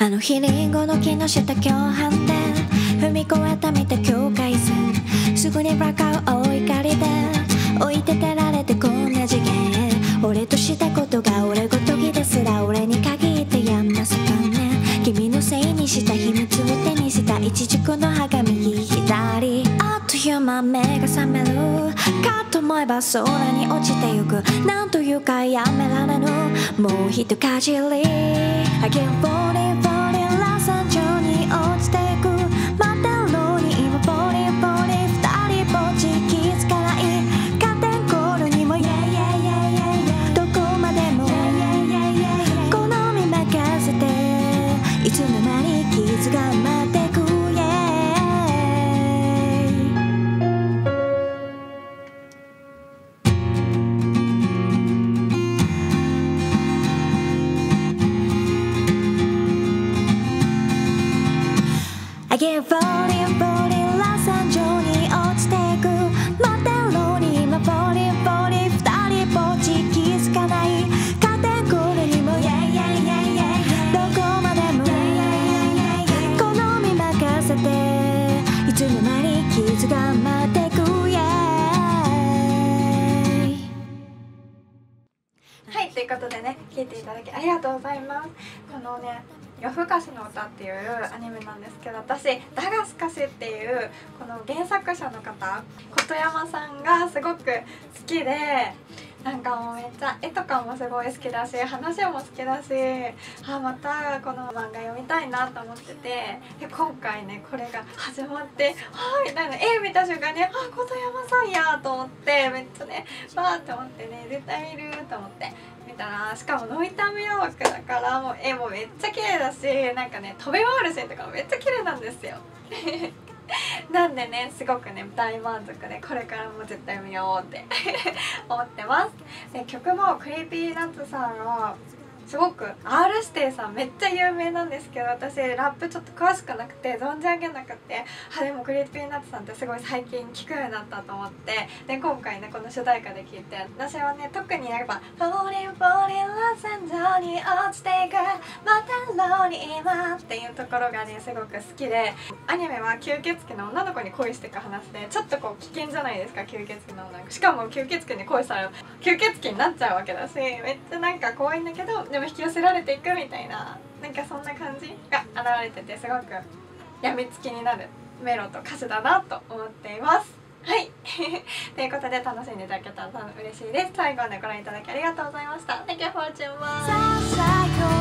あの日リンゴの木の下共犯で踏み越えた見た境界線すぐにバカを追いかりで置いててられてこんな次元俺としたことが俺ごときですら俺に限ってやんまさかね。君のせいにした秘密を手にした一軸の歯が右左。あっという間目が覚める。かと思えば空に落ちてゆく。なんというかやめられぬ。もう一かじり。I can't fall in fall in ラサン上に落ちていく。待ってるのに今 fall in fall in 二人ぼっち気づかない。カーテンコールにも Yeah yeah yeah yeah yeah どこまでも。Yeah yeah yeah yeah yeah 好み任せて。いつの間に傷が埋まってあげ falling falling ラサン上に落ちてく。待ってるのに今 falling falling 二人ぼっち気づかない。カテンコーにも Yeah yeah yeah yeah yeah どこまでも Yeah yeah yeah yeah yeah 好み任せていつの間に傷が埋まってく Yeah はいということでね聞いていただきありがとうございます。このね夜更かしの歌っていうアニメなんですけど私「ダガスカシ」っていうこの原作者の方琴山さんがすごく好きでなんかもうめっちゃ絵とかもすごい好きだし話も好きだしあまたこの漫画読みたいなと思っててで今回ねこれが始まって「はーい」な絵見た瞬間に「あ琴山さんや」と思ってめっちゃねわーって思ってね絶対見ると思って見たらしかもノイタミナ枠だからもう絵もめっちゃ綺麗だしなんかね飛び回るシーンとかもめっちゃ綺麗なんですよ。なんでねすごくね大満足でこれからも絶対見ようって 思ってます。で曲もクリーピーナッツさんはすごく R 指定さんめっちゃ有名なんですけど私ラップちょっと詳しくなくて存じ上げなくてあでもクリーピーナッツさんってすごい最近聴くようになったと思ってで今回ねこの主題歌で聴いて私はね特にやっぱ「 Fallin' Fallin' 螺旋状に堕ちていく。またロに今」っていうところがねすごく好きでアニメは吸血鬼の女の子に恋していく話でちょっとこう危険じゃないですか吸血鬼の女の子。しかも吸血鬼に恋したら吸血鬼になっちゃうわけだしめっちゃなんか怖いんだけどでも引き寄せられていくみたいななんかそんな感じが現れててすごくやみつきになるメロと歌詞だなと思っています。はい。ということで楽しんでいただけたら嬉しいです。最後までご覧いただきありがとうございました。Thank you for watching.